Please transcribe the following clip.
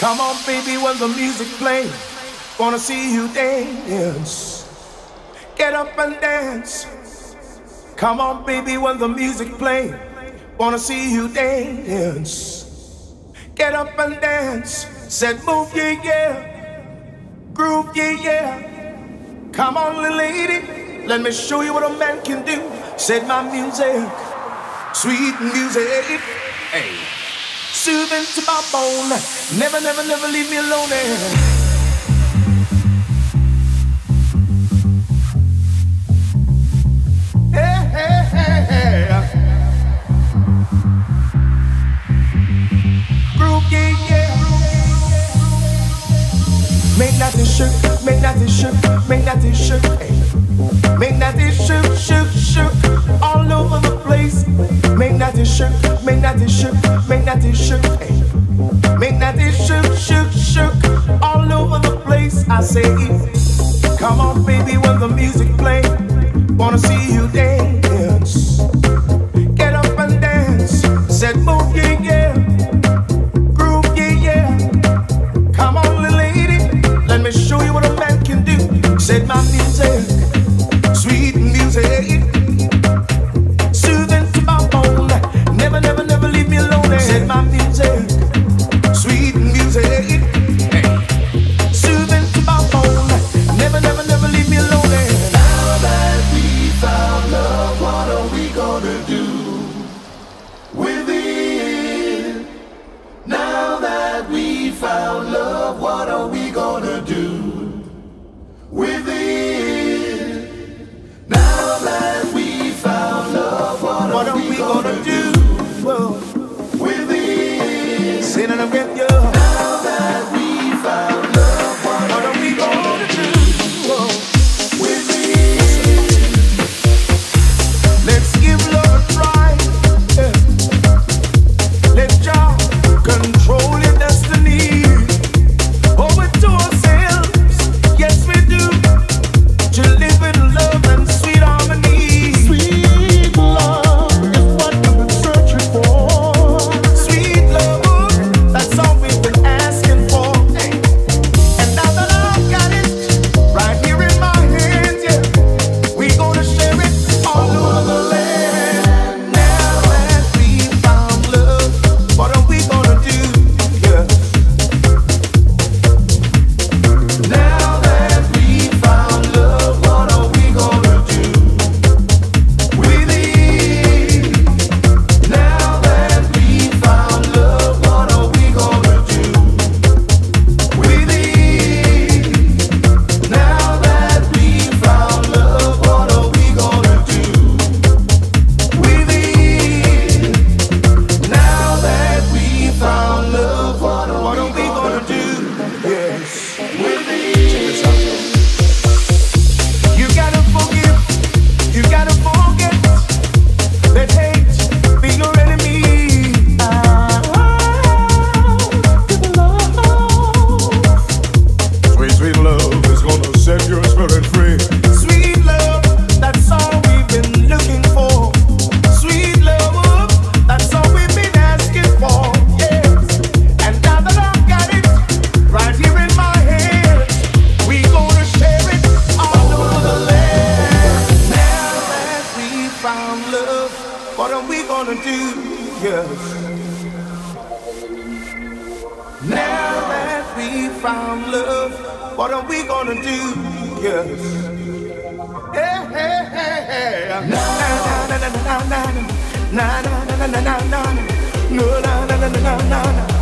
Come on, baby, when the music plays, wanna see you dance. Get up and dance. Come on, baby, when the music plays, wanna see you dance. Get up and dance. Said move, yeah, yeah. Groove, yeah, yeah. Come on, little lady, let me show you what a man can do. Said my music, sweet music. Hey soothing to my bone. Never, never, never leave me alone. Eh? Make nothing shook, make nothing shook, make nothing shook, make nothing shook, shook, shook, all over the place. Make nothing shook, make nothing shook. say, Come on, baby, when the music plays, wanna see you dance. summer. Now that we found love, what are we gonna do? Yes. Hey, hey, hey, hey. Na na na na na na na na na na na na na na na na na na na